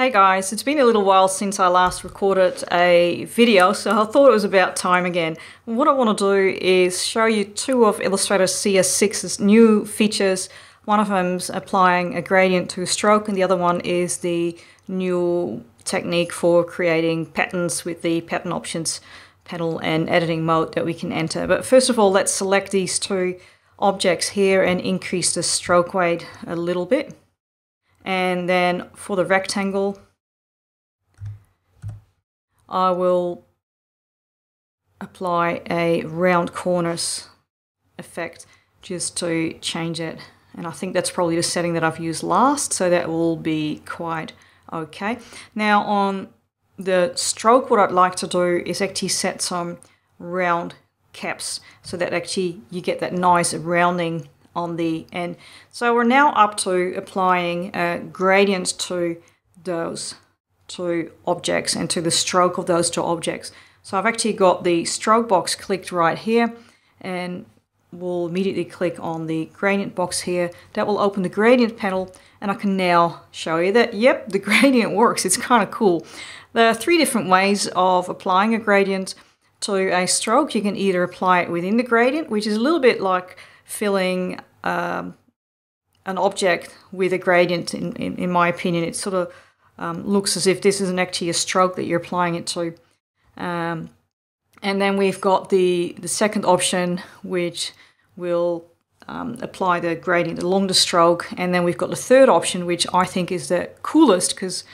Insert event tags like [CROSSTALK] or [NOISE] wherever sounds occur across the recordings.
Hey guys, it's been a little while since I last recorded a video, so I thought it was about time again. What I want to do is show you two of Illustrator CS6's new features. One of them's applying a gradient to a stroke, and the other one is the new technique for creating patterns with the pattern options panel and editing mode that we can enter. But first of all, let's select these two objects here and increase the stroke weight a little bit. And then for the rectangle, I will apply a round corners effect just to change it. And I think that's probably the setting that I've used last, so that will be quite okay. Now on the stroke, what I'd like to do is actually set some round caps so that actually you get that nice rounding on the end. So we're now up to applying uh, a gradient to those two objects and to the stroke of those two objects. So I've actually got the stroke box clicked right here and we'll immediately click on the gradient box here. That will open the gradient panel and I can now show you that, yep, [LAUGHS] the gradient works. It's kind of cool. There are three different ways of applying a gradient to a stroke. You can either apply it within the gradient, which is a little bit like filling um, an object with a gradient, in, in, in my opinion. It sort of um, looks as if this isn't actually a stroke that you're applying it to. Um, and then we've got the, the second option, which will um, apply the gradient along the stroke. And then we've got the third option, which I think is the coolest because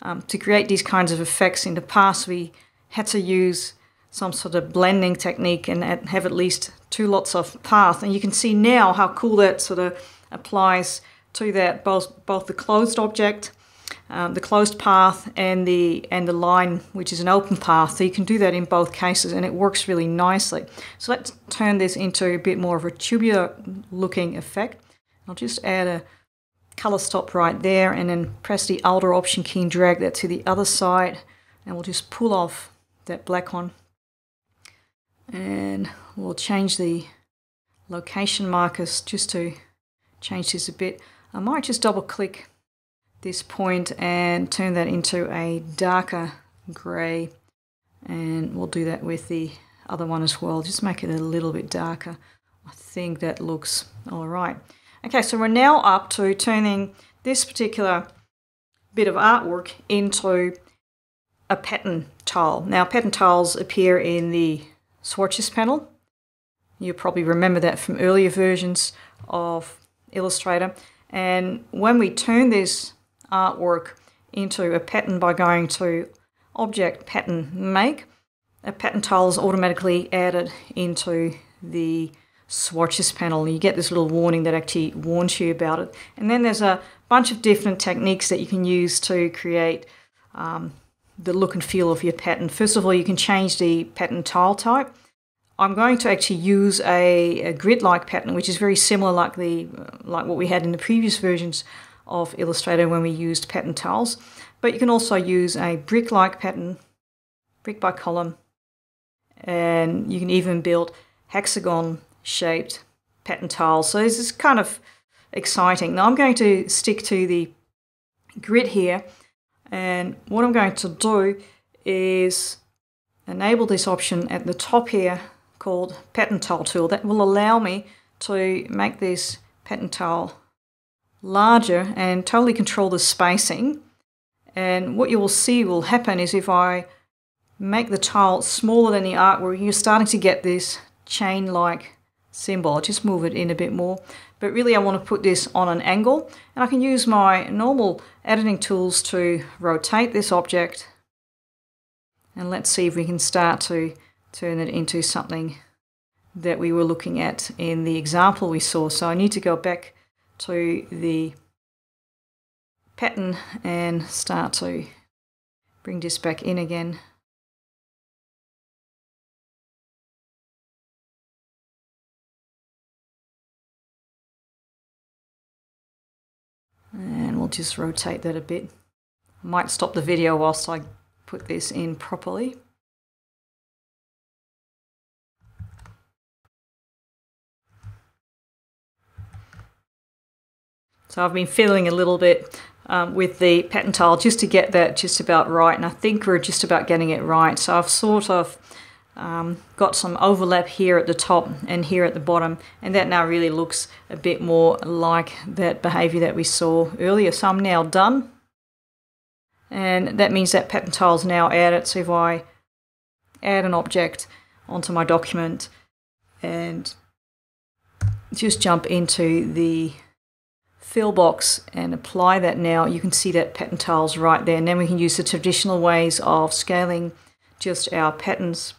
um, to create these kinds of effects in the past, we had to use some sort of blending technique and have at least two lots of path. And you can see now how cool that sort of applies to that both both the closed object, um, the closed path, and the and the line, which is an open path. So you can do that in both cases, and it works really nicely. So let's turn this into a bit more of a tubular looking effect. I'll just add a color stop right there, and then press the Alt or Option key and drag that to the other side, and we'll just pull off that black one and we'll change the location markers just to change this a bit. I might just double click this point and turn that into a darker grey and we'll do that with the other one as well. Just make it a little bit darker. I think that looks all right. Okay so we're now up to turning this particular bit of artwork into a pattern tile. Now pattern tiles appear in the swatches panel. You probably remember that from earlier versions of Illustrator. And when we turn this artwork into a pattern by going to Object Pattern Make, a pattern tile is automatically added into the swatches panel. You get this little warning that actually warns you about it. And then there's a bunch of different techniques that you can use to create um, the look and feel of your pattern. First of all, you can change the pattern tile type. I'm going to actually use a, a grid-like pattern, which is very similar like the like what we had in the previous versions of Illustrator when we used pattern tiles. But you can also use a brick-like pattern, brick by column, and you can even build hexagon-shaped pattern tiles. So this is kind of exciting. Now I'm going to stick to the grid here and what I'm going to do is enable this option at the top here called pattern tile tool. That will allow me to make this pattern tile larger and totally control the spacing. And what you will see will happen is if I make the tile smaller than the artwork, you're starting to get this chain-like symbol. I'll just move it in a bit more. But really I want to put this on an angle and I can use my normal editing tools to rotate this object and let's see if we can start to turn it into something that we were looking at in the example we saw. So I need to go back to the pattern and start to bring this back in again. We'll just rotate that a bit. I might stop the video whilst I put this in properly. So I've been fiddling a little bit um, with the pattern tile just to get that just about right. And I think we're just about getting it right. So I've sort of um, got some overlap here at the top and here at the bottom. And that now really looks a bit more like that behavior that we saw earlier. So I'm now done. And that means that pattern tile is now added. So if I add an object onto my document and just jump into the fill box and apply that now, you can see that pattern tiles right there. And then we can use the traditional ways of scaling just our patterns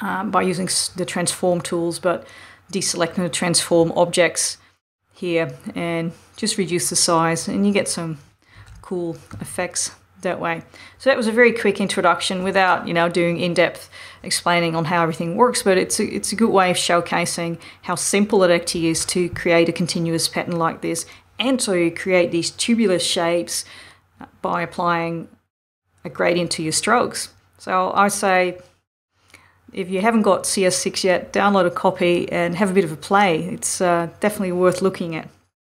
um, by using the transform tools, but deselecting the transform objects here and just reduce the size and you get some cool effects that way. So that was a very quick introduction without, you know, doing in-depth explaining on how everything works, but it's a, it's a good way of showcasing how simple it actually is to create a continuous pattern like this and to create these tubular shapes by applying a gradient to your strokes. So I say if you haven't got CS6 yet, download a copy and have a bit of a play. It's uh, definitely worth looking at.